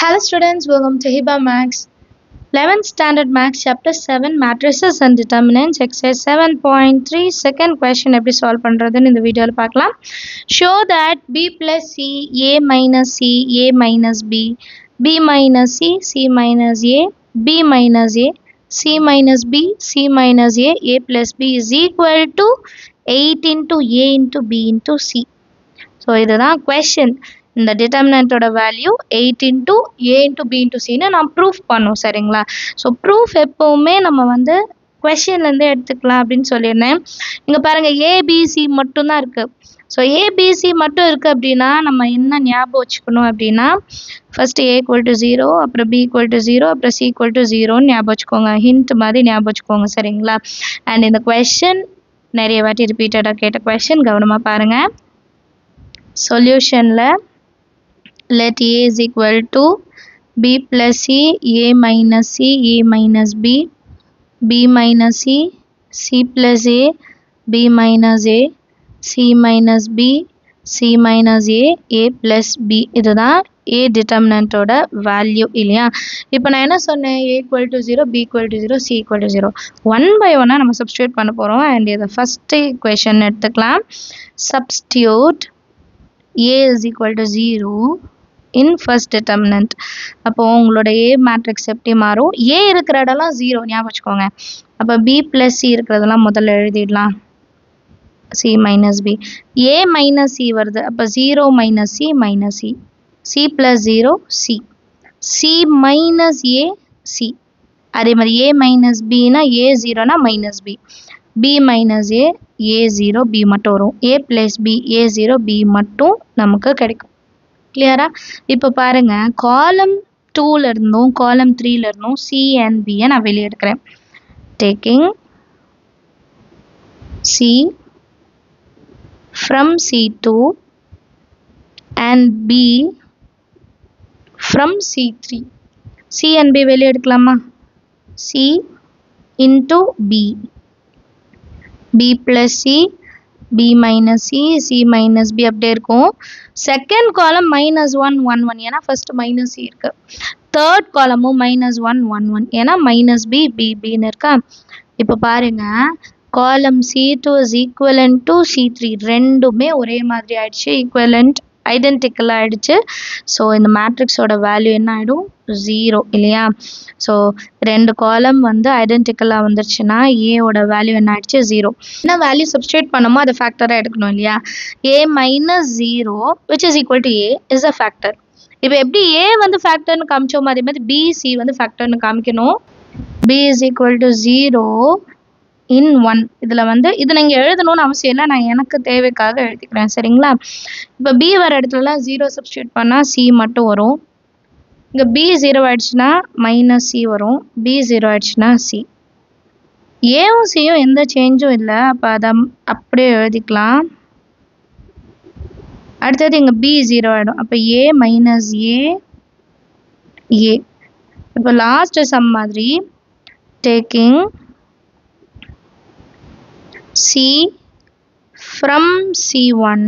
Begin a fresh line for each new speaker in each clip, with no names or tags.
Hello students, welcome to Hiba Max. 11th Standard Max Chapter 7 Matrices and Determinants Exercise 7.3 Second question எப்படி solve பண்ணுறதுன்னு இந்த வீடியோவில் பார்க்கலாம் Show that B plus C, A minus C, A minus B, B minus C, C minus A, B minus A, C minus B, C minus A, A plus B is equal to 8 into A into B into C. So இதுதான் question இந்த டிட்டர்மினண்ட்டோட value eight into A into B into சின்னு நான் proof பண்ணோம் சரிங்களா? So proof எப்போவுமே நம்ம வந்து கொஷின்லேருந்து எடுத்துக்கலாம் அப்படின்னு சொல்லியிருந்தேன். இங்கே பாருங்கள் ஏபிசி மட்டும்தான் இருக்குது ஸோ ஏபிசி மட்டும் இருக்குது அப்படின்னா நம்ம என்ன ஞாபகம் வச்சுக்கணும் அப்படின்னா first A equal to zero அப்புறம் பி ஈக்குவல் டு ஜீரோ அப்புறம் சி ஈக்குவல் டு ஜீரோன்னு ஞாபகம் வச்சுக்கோங்க. ஹிண்ட் மாதிரி ஞாபகம் வச்சுக்கோங்க சரிங்களா? அண்ட் இந்த கொஷின் நிறைய வாட்டி ரிப்பீட்டடாக கேட்ட கொஷின் கவனமாக பாருங்கள் சொல்யூஷனில் let a is equal to b plus c a minus c a minus b b minus c c plus a b minus a c minus b c minus a a plus b இதுதான் a டிட்டர்மினண்ட்டோட value இல்லையா இப்போ நான் என்ன சொன்னேன் a equal to zero b equal to zero c equal to zero one by ஒன்னாக நம்ம substitute பண்ண போகிறோம் அண்ட் இதை ஃபஸ்ட்டு கொஷன் எடுத்துக்கலாம் substitute a is equal to 0 in first determinant. அப்போ உங்களோட ஏ மேட்ரிக்ஸ் எப்படி மாறும்? ஏ இருக்கிற இடம்லாம் ஜீரோ ஞாபகம் வச்சுக்கோங்க. அப்போ பி ப்ளஸ் சி இருக்கிறதெல்லாம் முதல்ல எழுதிடலாம். C minus B A minus C வருது. அப்போ zero minus C minus C C plus zero C C minus A C அதே மாதிரி ஏ மைனஸ் பினா A ஜீரோனா minus B B minus A A zero B மட்டும் வரும். A plus B A zero B மட்டும் நமக்கு கிடைக்கும். கிளியரா இப்போ பாருங்க. காலம் டூல இருந்தும் காலம் த்ரீல இருந்தும் சி அண்ட் பியை நான் வெளியே எடுக்கிறேன் taking C from C two and B from C three C and B வெளியே எடுக்கலாமா C into B b plus c b minus c c minus b அப்படியே இருக்கும். Second column minus one one one ஏன்னா first minus C இருக்கு. Third காலமும் minus one one one ஏன்னா minus B B பின்னு இருக்கா? இப்போ பாருங்க. Column C two is equivalent to C three ரெண்டுமே ஒரே மாதிரி ஆயிடுச்சு. ஈக்குவலண்ட் ஐடென்டிக்கல் ஆகிடுச்சு ஸோ இந்த மேட்ரிக்ஸோட வேல்யூ என்ன ஆகிடும் ஜீரோ இல்லையா? ஸோ ரெண்டு காலம் வந்து ஐடென்டிக்கலாக வந்துருச்சுன்னா ஏவோட வேல்யூ என்ன ஆகிடுச்சு ஜீரோ என்ன வேல்யூ சப்ஸ்டியூட் பண்ணமோ அதை ஃபேக்டராக எடுக்கணும் இல்லையா? A minus zero which is equal to A is a factor இப்போ எப்படி ஏ வந்து ஃபேக்டர்னு காமிச்சோமோ அதே மாதிரி பிசி வந்து ஃபேக்டர்னு காமிக்கணும். B is equal to zero in one இதில் வந்து இது நீங்கள் எழுதணும்னு அவசியம் இல்லை. நான் எனக்கு தேவைக்காக எழுதிக்கிறேன். சரிங்களா? இப்போ பி வர இடத்துலலாம் ஜீரோ சப்ஸ்டியூட் பண்ணால் சி மட்டும் வரும். இங்கே பி ஜீரோ ஆயிடுச்சுன்னா மைனஸ் சி வரும். பி ஜீரோ ஆயிடுச்சுன்னா சி ஏவும் சியும் எந்த சேஞ்சும் இல்லை. அப்போ அதை அப்படியே எழுதிக்கலாம். அடுத்தது இங்கே பி ஜீரோ ஆகிடும் அப்போ ஏ மைனஸ் ஏ ஏ இப்போ லாஸ்ட் சம் மாதிரி taking C from C1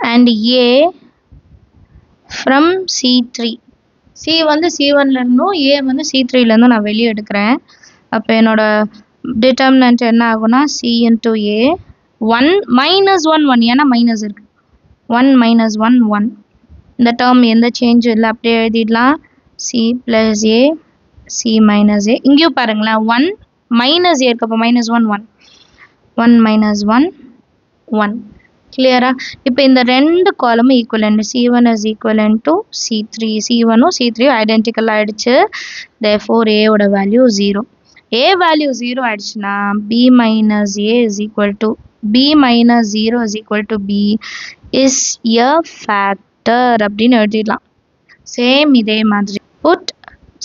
and A from C3 C வந்து C1லேருந்தும் A வந்து C3லேருந்தும் நான் வெளியே எடுக்கிறேன். அப்போ என்னோட டிட்டர்மினன்ட் என்ன ஆகும்னா C into A one minus one one ஏன்னா மைனஸ் இருக்கு. ஒன் மைனஸ் ஒன் ஒன் இந்த டேர்ம் எந்த சேஞ்சும் இல்லை அப்படியே எழுதிடலாம். C plus A C minus A இங்கேயும் பாருங்களேன். ஒன் மைனஸ் ஏ இருக்கப்போ minus one one one minus one one கிளியரா இப்போ இந்த ரெண்டு காலமும் equivalent C one is equivalent to C three C ஒனும் C த்ரீயும் ஐடென்டிக்கல் ஆகிடுச்சு தே ஃபோர் ஏவோட value zero A value zero ஆயிடுச்சுன்னா B minus A is equal to B minus zero is equal to B is a factor அப்படின்னு எழுதிடலாம். Same இதே மாதிரி. Put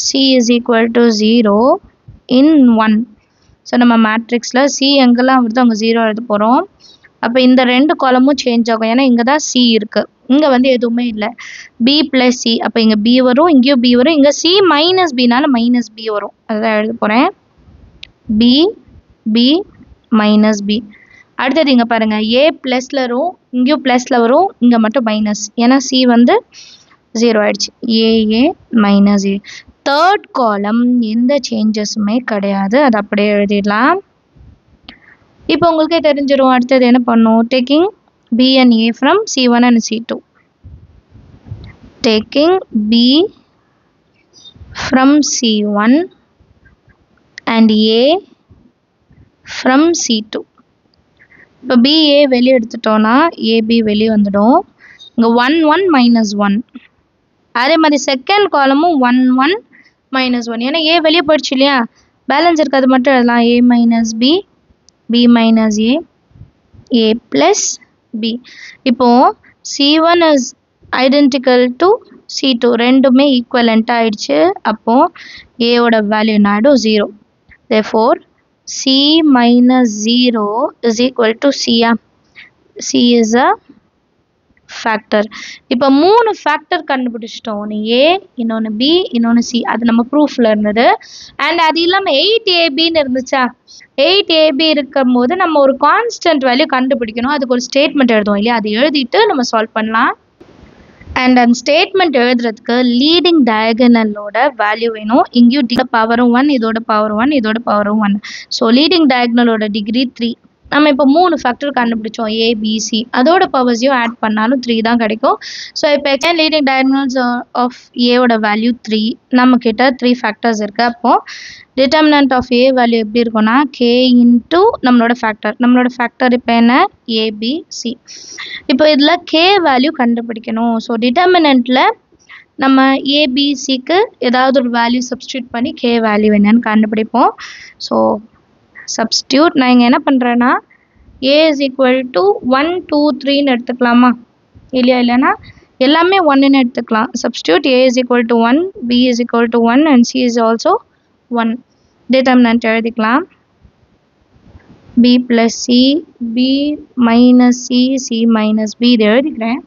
C is equal to zero in one so நம்ம மேட்ரிக்ஸில் C எங்கெல்லாம் வந்து அங்கே ஜீரோ எழுத போகிறோம் அப்போ இந்த ரெண்டு காலமும் சேஞ்ச் ஆகும். ஏன்னா இங்கே தான் சி இருக்குது இங்கே வந்து எதுவுமே இல்லை. பி ப்ளஸ் சி அப்போ இங்கே பி வரும் இங்கேயும் பி வரும். இங்கே சி மைனஸ் பினால மைனஸ் பி வரும். அதுதான் எழுத போகிறேன் பி பி மைனஸ் பி அடுத்தது இங்கே பாருங்கள் ஏ ப்ளஸில் வரும் இங்கேயும் ப்ளஸில் வரும் இங்கே மட்டும் மைனஸ் ஏன்னா சி வந்து ஜீரோ ஆயிடுச்சு. ஏஏ மைனஸ் ஏ தேர்ட் காலம் எந்த சேஞ்சஸுமே கிடையாது. அது அப்படியே எழுதிடலாம். இப்போ உங்களுக்கே தெரிஞ்சிடும் அடுத்தது என்ன பண்ணும்? Taking B and A from C one and C two taking B from C one and A from C two இப்போ பிஏ வெளியே எடுத்துட்டோன்னா ஏபி வெளியே வந்துடும். இங்கே ஒன் ஒன் மைனஸ் ஒன் அதே மாதிரி செகண்ட் காலமும் ஒன் ஒன் மைனஸ் ஒன் ஏன்னா ஏ வெளியே போயிடுச்சு இல்லையா? பேலன்ஸ் இருக்கிறது மட்டும் எழுதலாம். A minus B B minus A A plus B இப்போது C one is identical to C two ரெண்டுமே ஈக்குவலண்ட்டாக ஆயிடுச்சு. அப்போது ஏவோட வேல்யூ என்ன ஆகிடும் zero for C minus zero is equal to chia C is a factor இப்போ மூணு ஃபேக்டர் கண்டுபிடிச்சிட்டோம். ஒன்று ஏ இன்னொன்று பி இன்னொன்று சி அது நம்ம ப்ரூஃபில் இருந்தது. அண்ட் அது இல்லாமல் எயிட் ஏபின்னு இருந்துச்சா? எயிட் ஏபி இருக்கும் போது நம்ம ஒரு கான்ஸ்டன்ட் வேல்யூ கண்டுபிடிக்கணும். அதுக்கு ஒரு ஸ்டேட்மெண்ட் எழுதுவோம் இல்லையா? அது எழுதிட்டு நம்ம சால்வ் பண்ணலாம். அண்ட் அந்த ஸ்டேட்மெண்ட் எழுதுறதுக்கு லீடிங் டயகனலோட வேல்யூ வேணும். இங்கேயும் டி பவரும் ஒன் இதோட பவர் ஒன் இதோட பவரும் ஒன் ஸோ லீடிங் டயகனலோட டிகிரி த்ரீ நம்ம இப்போ மூணு ஃபேக்டர் கண்டுபிடிச்சோம் ஏபிசி அதோட பவர்ஸையும் ஆட் பண்ணாலும் த்ரீ தான் கிடைக்கும். ஸோ இப்போ எக்ஸாம் லீடிங் டயக்னல்ஸ் ஆஃப் ஏவோட வேல்யூ த்ரீ நம்மக்கிட்ட த்ரீ ஃபேக்டர்ஸ் இருக்குது அப்போது டிட்டர்மினன்ட் ஆஃப் ஏ வேல்யூ எப்படி இருக்கும்னா கே இன்ட்டு நம்மளோட ஃபேக்டர் நம்மளோட ஃபேக்டர் இப்போ என்ன? ஏபிசி இப்போ இதில் கே வேல்யூ கண்டுபிடிக்கணும். ஸோ டிட்டர்மினண்ட்டில் நம்ம ஏபிசிக்கு ஏதாவது ஒரு வேல்யூ சப்ஸ்டியூட் பண்ணி கே வேல்யூ என்னன்னு கண்டுபிடிப்போம். ஸோ சப்ஸ்டியூட் நான் இங்கே என்ன பண்ணுறேன்னா A is equal to one two த்ரீன்னு எடுத்துக்கலாமா? இல்லையா இல்லைன்னா எல்லாமே ஒன்றுன்னு எடுத்துக்கலாம். Substitute A is equal to one B is equal to one and C is also one determinant எழுதிக்கலாம். B plus C B minus C C minus B இது எழுதிக்கிறேன்.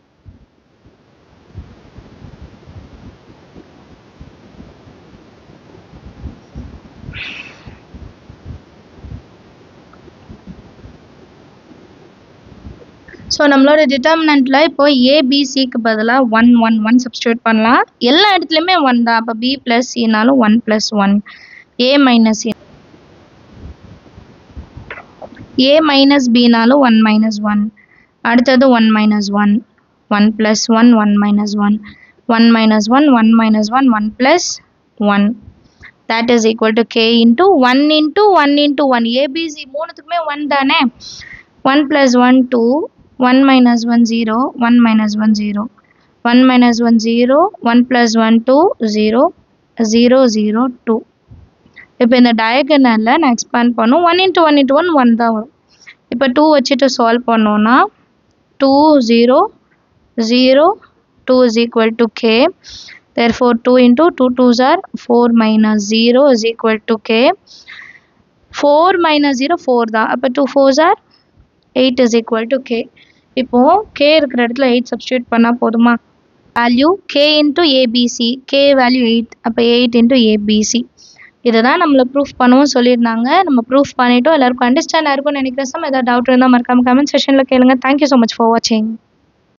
ஸோ நம்மளோட டிட்டர்மினண்ட்டில் இப்போ ஏபிசிக்கு பதிலாக ஒன் ஒன் ஒன் சப்ஸ்டியூட் பண்ணலாம். எல்லா இடத்துலையுமே one தான். அப்போ B plus சினாலும் one plus one A minus A minus பினாலும் one minus one அடுத்தது one minus one one plus one one minus one one minus one one minus one one plus one that is equal to K into 1 into 1 into 1 abc மூணுத்துக்குமே one தானே? One plus one two one minus one zero one minus one zero one minus one zero one plus one two zero zero zero two இப்போ இந்த டயகனலில் நான் expand பண்ணும். One into one into one one தான் வரும். இப்போ two வச்சுட்டு solve பண்ணோன்னா two zero zero two is equal to K therefore two into two twos are four minus zero is equal to K four minus zero four தான். அப்போ two fours are eight is equal to K இப்போ k இருக்கிற இடத்துல 8 சப்ஸ்டியூட் பண்ணால் போதுமா? Value k இன்ட்டு ABC K value 8 அப்போ 8 இன்ட்டு ஏபிசி இதை தான் நம்மளை ப்ரூஃப் பண்ணவும் சொல்லியிருந்தாங்க. நம்ம ப்ரூஃப் பண்ணிட்டோம். எல்லாருக்கும் அண்டர்ஸ்டாண்ட் ஆயிருக்கும்னு நினைக்கிறேன் சம் ஏதாவது டவுட் இருந்தால் மறக்காம கமெண்ட் செஷனில் கேளுங்க. தேங்க்யூ ஸோ மச் ஃபார் வாட்சிங்